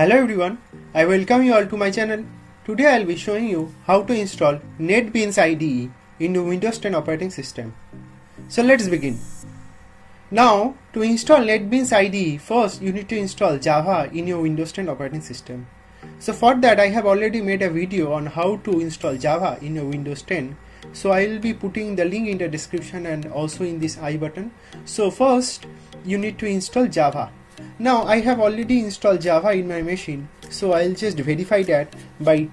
Hello everyone, I welcome you all to my channel. Today I'll be showing you how to install NetBeans IDE in your Windows 10 operating system. So let's begin. Now to install NetBeans IDE, first you need to install Java in your Windows 10 operating system. So for that I have already made a video on how to install Java in your Windows 10. So I will be putting the link in the description and also in this i button. So first you need to install Java now I have already installed Java in my machine so I'll just verify that by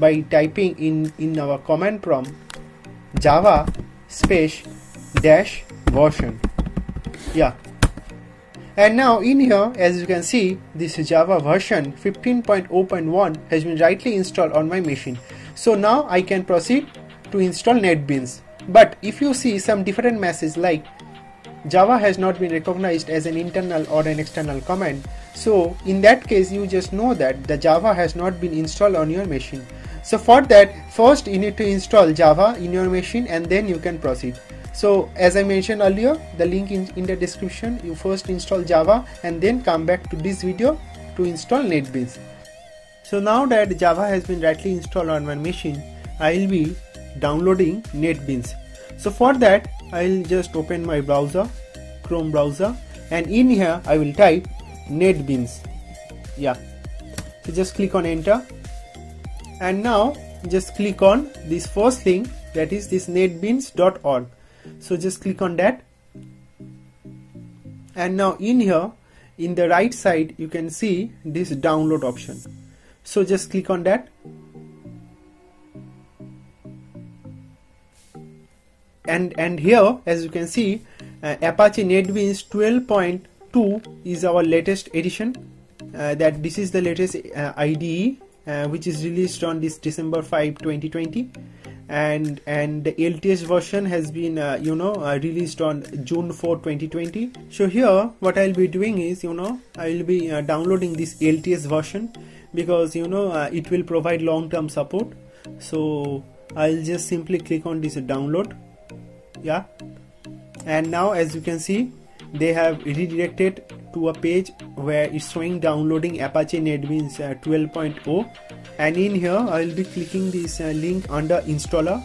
by typing in in our command prompt java space dash version. Yeah. And now in here as you can see this java version 15.0.1 has been rightly installed on my machine. So now I can proceed to install NetBeans. But if you see some different message like Java has not been recognized as an internal or an external command. So in that case you just know that the Java has not been installed on your machine. So for that first you need to install Java in your machine and then you can proceed. So as I mentioned earlier the link in, in the description you first install Java and then come back to this video to install NetBeans. So now that Java has been rightly installed on my machine I will be downloading NetBeans. So for that I'll just open my browser Chrome browser and in here I will type netbeans. Yeah. So just click on enter. And now just click on this first link that is this netbeans.org so just click on that. And now in here in the right side you can see this download option. So just click on that and and here as you can see uh, Apache NetBeans 12.2 is our latest edition. Uh, that this is the latest uh, IDE uh, which is released on this December 5 2020 and and the LTS version has been uh, you know uh, released on June 4 2020 so here what I'll be doing is you know I'll be downloading this LTS version because you know it will provide long-term support. So I'll just simply click on this download yeah. And now as you can see they have redirected to a page where it's showing downloading apache netbeans uh, 12.0 and in here i will be clicking this uh, link under installer.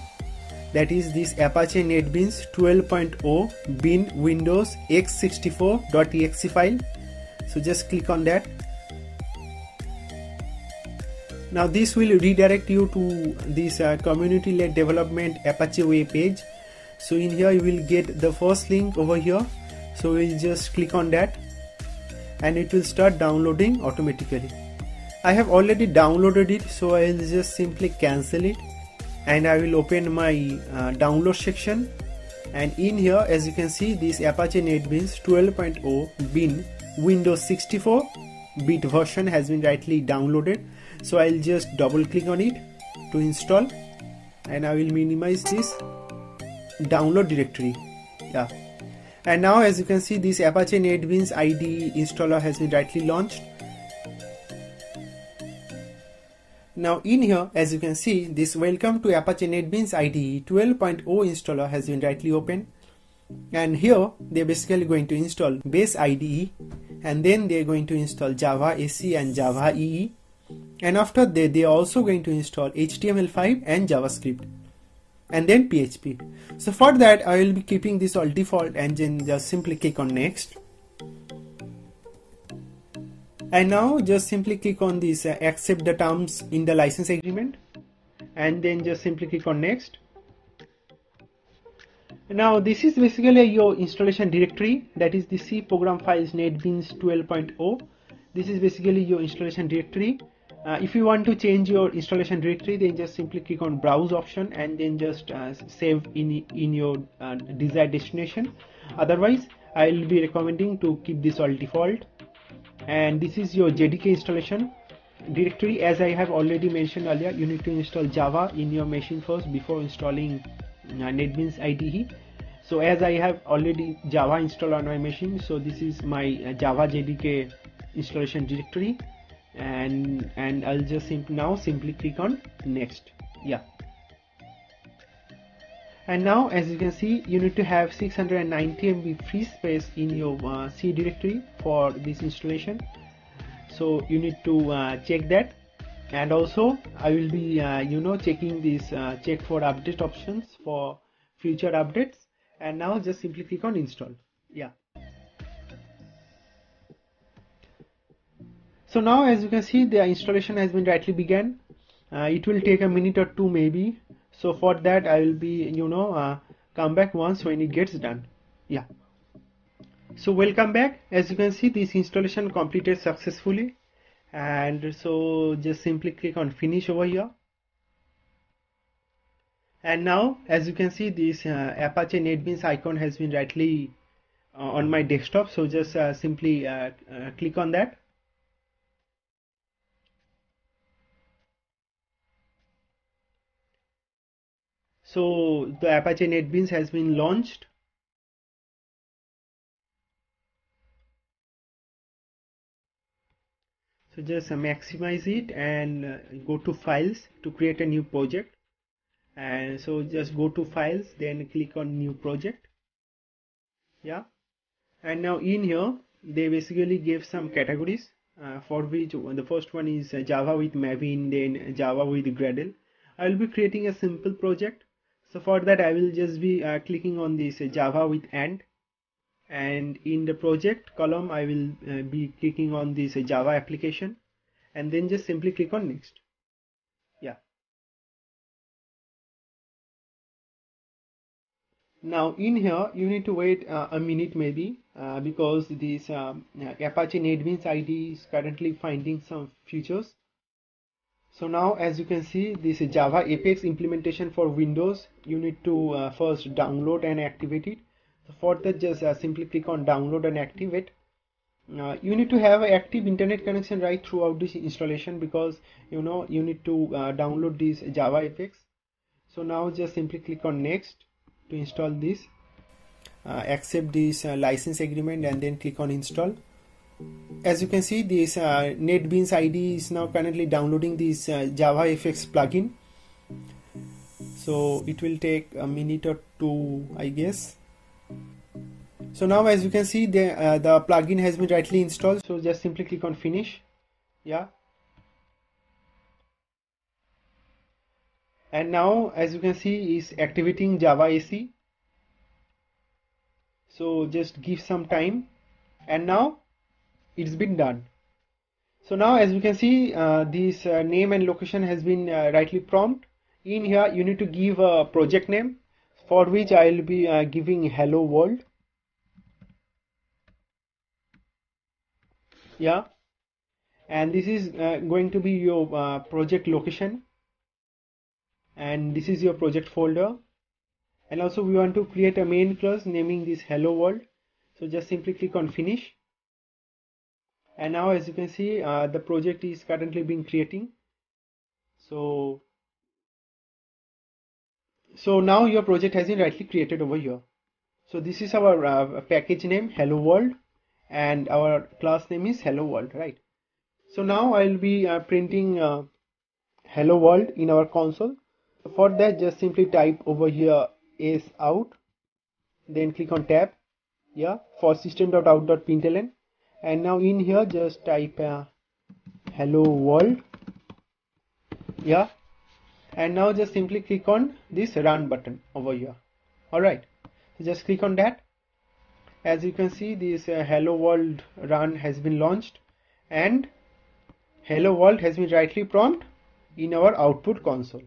That is this apache netbeans 12.0 bin windows x64.exe file. So just click on that. Now this will redirect you to this uh, community led development apache web page so in here you will get the first link over here. So we'll just click on that. And it will start downloading automatically. I have already downloaded it so I'll just simply cancel it. And I will open my uh, download section. And in here as you can see this Apache NetBeans 12.0 bin Windows 64 bit version has been rightly downloaded. So I'll just double click on it to install. And I will minimize this download directory. Yeah. And now as you can see this apache netbeans ide installer has been rightly launched. Now in here as you can see this welcome to apache netbeans ide 12.0 installer has been rightly opened. And here they're basically going to install base IDE and then they're going to install Java SE and Java EE and after that they're also going to install HTML5 and JavaScript and then PHP. So for that I will be keeping this all default and then just simply click on next. And now just simply click on this uh, accept the terms in the license agreement and then just simply click on next. Now this is basically your installation directory that is the C program files netbeans 12.0. This is basically your installation directory uh, if you want to change your installation directory then just simply click on browse option and then just uh, save in in your uh, desired destination. Otherwise I will be recommending to keep this all default. And this is your JDK installation directory. As I have already mentioned earlier you need to install Java in your machine first before installing uh, NetBeans IDE so as I have already Java installed on my machine so this is my uh, Java JDK installation directory and and I'll just simply now simply click on next. Yeah. And now as you can see you need to have 690 MB free space in your uh, C directory for this installation. So you need to uh, check that. And also I will be uh, you know checking this uh, check for update options for future updates. And now just simply click on install. Yeah so now as you can see the installation has been rightly began uh, it will take a minute or two maybe. So for that I will be you know uh, come back once when it gets done. Yeah. So welcome back. As you can see this installation completed successfully. And so just simply click on finish over here. And now as you can see this uh, Apache NetBeans icon has been rightly uh, on my desktop. So just uh, simply uh, uh, click on that so the Apache NetBeans has been launched. So just maximize it and uh, go to files to create a new project. And so just go to files then click on new project. Yeah. And now in here they basically give some categories uh, for which the first one is java with maven then java with gradle. I will be creating a simple project so for that i will just be uh, clicking on this uh, java with Ant. And in the project column I will uh, be clicking on this uh, Java application. And then just simply click on next. Yeah. Now in here you need to wait uh, a minute maybe uh, because this um, Apache NetBeans IDE is currently finding some features so now as you can see this is Java Apex implementation for Windows. You need to uh, first download and activate it. So for that just uh, simply click on download and activate. Uh, you need to have an active internet connection right throughout this installation because you know you need to uh, download this java apex. So now just simply click on next to install this. Uh, accept this uh, license agreement and then click on install as you can see this uh, netbeans ide is now currently downloading this java apex plugin. So it will take a minute or two i guess. So now as you can see the uh, the plugin has been rightly installed. So just simply click on finish. Yeah. And now as you can see is activating java ac so just give some time. And now it's been done. So now as you can see uh, this uh, name and location has been uh, rightly prompt. In here you need to give a project name for which I will be uh, giving hello world. Yeah. And this is uh, going to be your uh, project location. And this is your project folder. And also we want to create a main class naming this hello world. So just simply click on finish and now as you can see uh, the project is currently being creating. So so now your project has been rightly created over here. So this is our uh, package name hello world. And our class name is hello world right? So now I'll be uh, printing uh, hello world in our console. For that just simply type over here s out. Then click on tab. Yeah. For system.out.println and now in here just type uh, hello world. Yeah. And now just simply click on this run button over here. All right. So just click on that. As you can see this uh, hello world run has been launched. And hello world has been rightly prompt in our output console.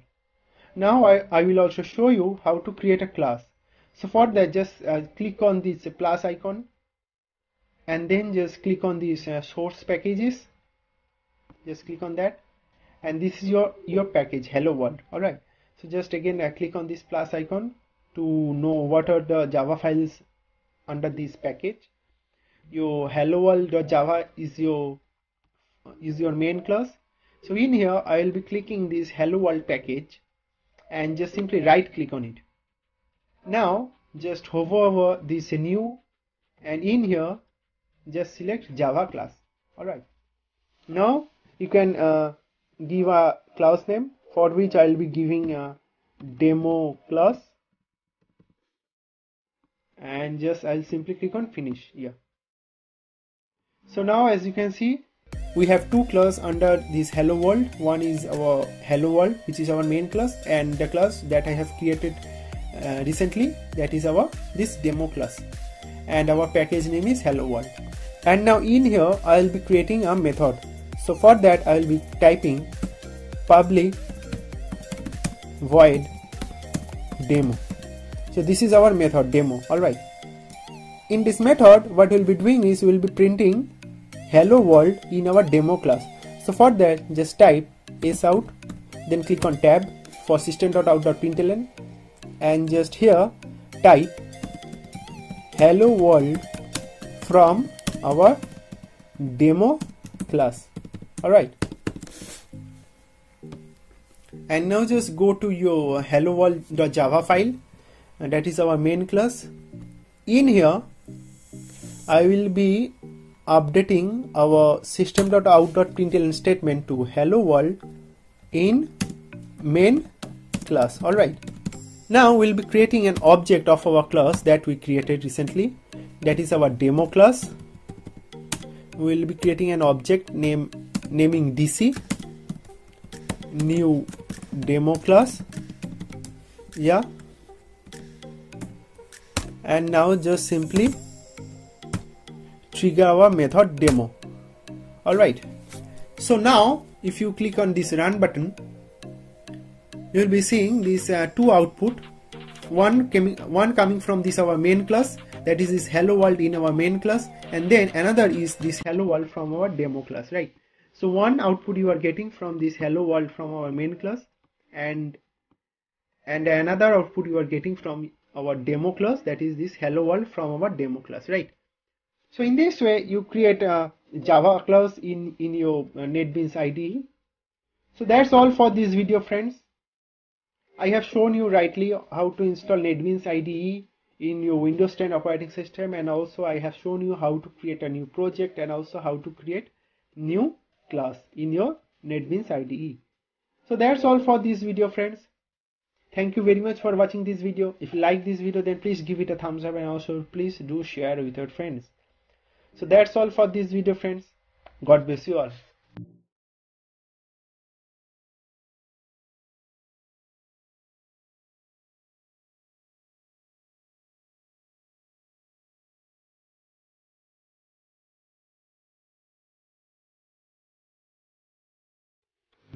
Now I, I will also show you how to create a class. So for that just uh, click on this plus icon and then just click on these uh, source packages. Just click on that. And this is your your package hello world. All right. So just again I click on this plus icon to know what are the java files under this package. Your hello world.java is your is your main class. So in here I will be clicking this hello world package and just simply right click on it. Now just hover over this new and in here just select java class. Alright. Now you can uh, give a class name for which I will be giving a demo class. And just I'll simply click on finish. Here so now as you can see we have two class under this hello world. One is our hello world which is our main class and the class that i have created uh, recently that is our this demo class. And our package name is hello world and now in here i will be creating a method. So for that i will be typing public void demo. So this is our method demo. All right. In this method what we'll be doing is we'll be printing hello world in our demo class. So for that just type s out then click on tab for system.out.println and just here type hello world from our demo class. Alright. And now just go to your hello world.java file. And that is our main class. In here I will be updating our system.out.println statement to hello world in main class. Alright. Now we'll be creating an object of our class that we created recently. That is our demo class we'll be creating an object name naming dc new demo class. Yeah. And now just simply trigger our method demo. Alright so now if you click on this run button you will be seeing these uh, two output. One coming one coming from this our main class that is this hello world in our main class. And then another is this hello world from our demo class right? So one output you are getting from this hello world from our main class. And and another output you are getting from our demo class. That is this hello world from our demo class right? So in this way, you create a Java class in, in your NetBeans IDE. So that's all for this video friends. I have shown you rightly how to install NetBeans IDE in your Windows 10 operating system and also I have shown you how to create a new project and also how to create new class in your NetBeans IDE. So that's all for this video friends. Thank you very much for watching this video. If you like this video then please give it a thumbs up and also please do share with your friends. So that's all for this video friends. God bless you all.